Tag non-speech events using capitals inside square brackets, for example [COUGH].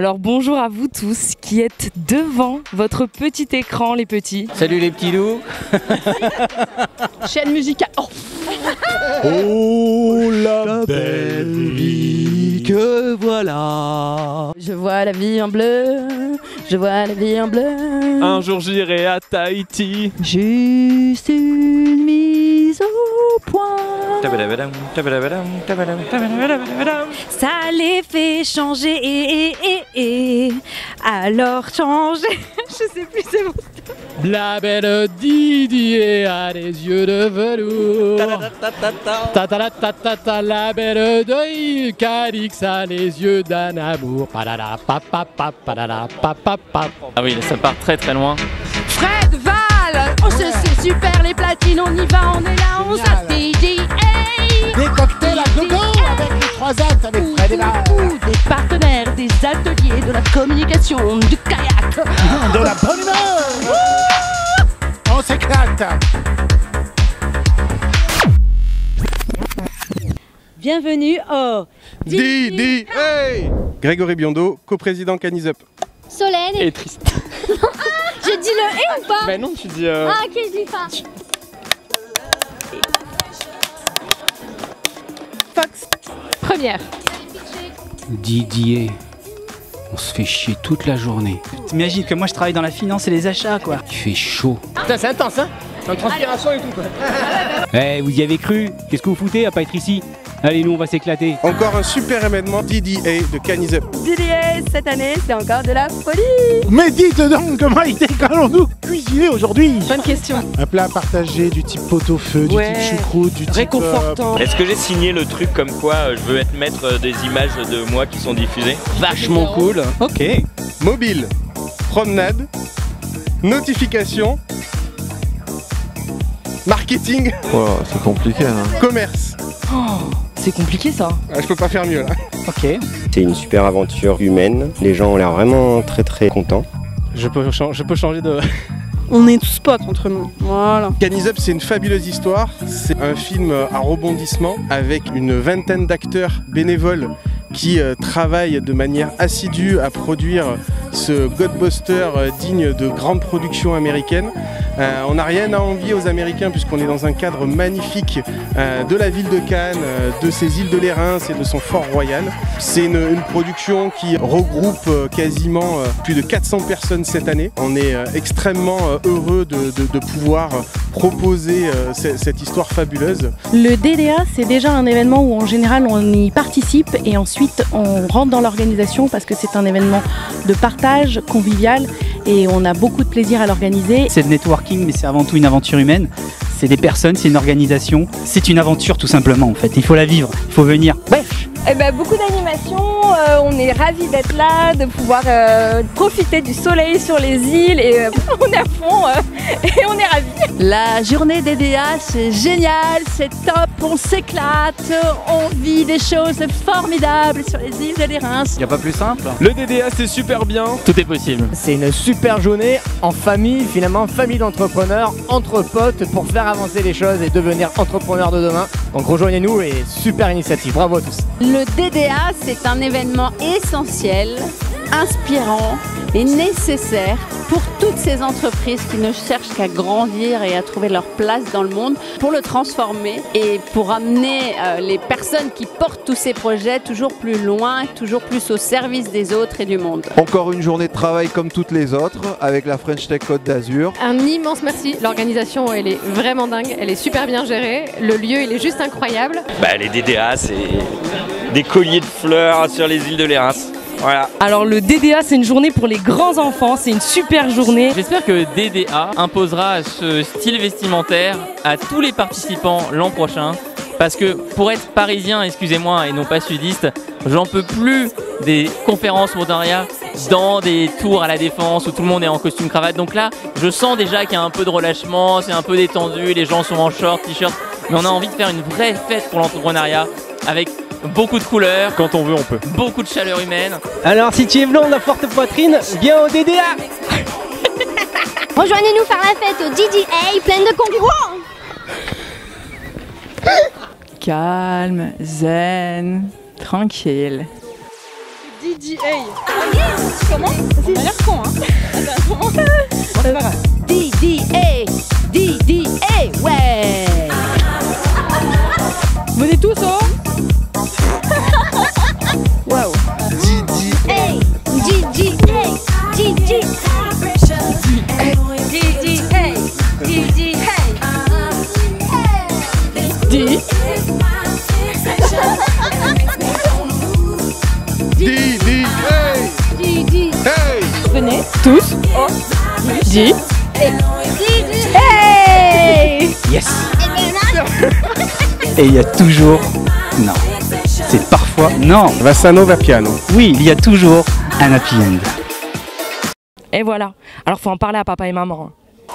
Alors bonjour à vous tous qui êtes devant votre petit écran les petits. Salut les petits loups [LAUGHS] Chaîne musicale. Oh. Oh la belle vie que voilà Je vois la vie en bleu, je vois la vie en bleu. Un jour j'irai à Tahiti. Juste une point. Ça les fait changer et, et, et, et. alors changer. [LAUGHS] Je sais plus c'est bon. La belle Didier a les yeux de velours ta ta ta ta ta ta la belle de Calix a les yeux d'un amour Padada, pa pa pa padada, pa pa pa Ah oui, ça part très très loin. Fred Val, c'est c'est super les platines, on y va, on est là, on. Hey Des cocktails à gogo avec les trois actes avec Fred et des partenaires, des ateliers, de la communication, du kayak. [LAUGHS] De la bonne humeur On s'éclate Bienvenue au Di, di, hey Grégory Biondo, coprésident Canisup. Solène. Et triste. Je [LAUGHS] dis le et ou pas Bah non, tu dis. euh, Ah ok, je dis pas. Première. Didier, on se fait chier toute la journée T'imagines que moi je travaille dans la finance et les achats quoi. Il fait chaud Putain, c'est intense, hein Dans transpiration et tout, quoi. Eh, vous y avez cru? Qu'est-ce que vous foutez à pas être ici? Allez, nous on va s'éclater Encore un super événement DDA de Canisup. Didier, cette année, c'est encore de la folie. Mais dites donc comment il qu'allons-nous cuisiner aujourd'hui Bonne question. Un plat partagé du type pot-au-feu, du Ouais. type choucroute, du type... Réconfortant. Est-ce que j'ai signé le truc comme quoi euh, je veux être maître euh, des images de moi qui sont diffusées? Vachement cool Ok euh, mobile, promenade, notification, marketing, c'est compliqué. Hein. commerce. C'est compliqué ça. Ah, je peux pas faire mieux là. Ok C'est une super aventure humaine. Les gens ont l'air vraiment très très contents. je peux, chan- je peux changer de. [LAUGHS] On est tous potes entre nous. Voilà. Canisup, c'est une fabuleuse histoire. C'est un film à rebondissement avec une vingtaine d'acteurs bénévoles qui euh, travaillent de manière assidue à produire ce Godbuster euh, digne de grandes productions américaines. Euh, on n'a rien à envier aux Américains puisqu'on est dans un cadre magnifique euh, de la ville de Cannes, euh, de ses îles de Lérins et de son fort royal. C'est une, production qui regroupe quasiment plus de 400 personnes cette année. On est extrêmement heureux de, pouvoir proposer ce- cette histoire fabuleuse. Le DDA, c'est déjà un événement où en général on y participe et ensuite on rentre dans l'organisation parce que c'est un événement de partage convivial et on a beaucoup de plaisir à l'organiser. C'est de networking mais c'est avant tout une aventure humaine. C'est des personnes, c'est une organisation, c'est une aventure tout simplement en fait. Il faut la vivre, il faut venir. Bref Eh ben, beaucoup d'animation, euh, on est ravis d'être là, de pouvoir euh, profiter du soleil sur les îles et euh, [LAUGHS] on est à fond euh, et on est ravis. La journée DDA, c'est génial, c'est top, on s'éclate, on vit des choses formidables sur les îles de l'Érins. Y a pas plus simple? Le DDA, c'est super bien. Tout est possible C'est une super journée en famille, finalement, famille d'entrepreneurs, entre potes, pour faire avancer les choses et devenir entrepreneur de demain. Donc rejoignez-nous et super initiative, bravo à tous. Le DDA, c'est un événement essentiel, inspirant et nécessaire pour toutes ces entreprises qui ne cherchent qu'à grandir et à trouver leur place dans le monde, pour le transformer et pour amener euh, les personnes qui portent tous ces projets toujours plus loin, toujours plus au service des autres et du monde. Encore une journée de travail comme toutes les autres avec la French Tech Côte d'Azur. Un immense merci, l'organisation elle est vraiment dingue, elle est super bien gérée, le lieu il est juste incroyable. Bah, les DDA, c'est des colliers de fleurs sur les îles de Lérins. Voilà. Alors le DDA c'est une journée pour les grands enfants, c'est une super journée. J'espère que DDA imposera ce style vestimentaire à tous les participants l'an prochain. Parce que pour être parisien, excusez-moi, et non pas sudiste, j'en peux plus des conférences Montaria dans des tours à la défense où tout le monde est en costume cravate. Donc là, je sens déjà qu'il y a un peu de relâchement, c'est un peu détendu, les gens sont en short, t-shirt. Mais on a envie de faire une vraie fête pour l'entrepreneuriat avec beaucoup de couleurs, Quand on veut, on peut. beaucoup de chaleur humaine. Alors si tu es blonde à forte poitrine, viens au DDA [LAUGHS] Rejoignez-nous faire la fête au DDA pleine de concurrents. Calme, zen, tranquille. DDA. Comment? Ça a l'air con, hein [LAUGHS] Attends, comment Didi, hey, hey. Venez tous. Oh. D. Hey Yes Et il y a toujours. Non. C'est parfois. Non Vassano va piano. Oui, il y a toujours un happy end. Et voilà. Alors faut en parler à papa et maman. hein.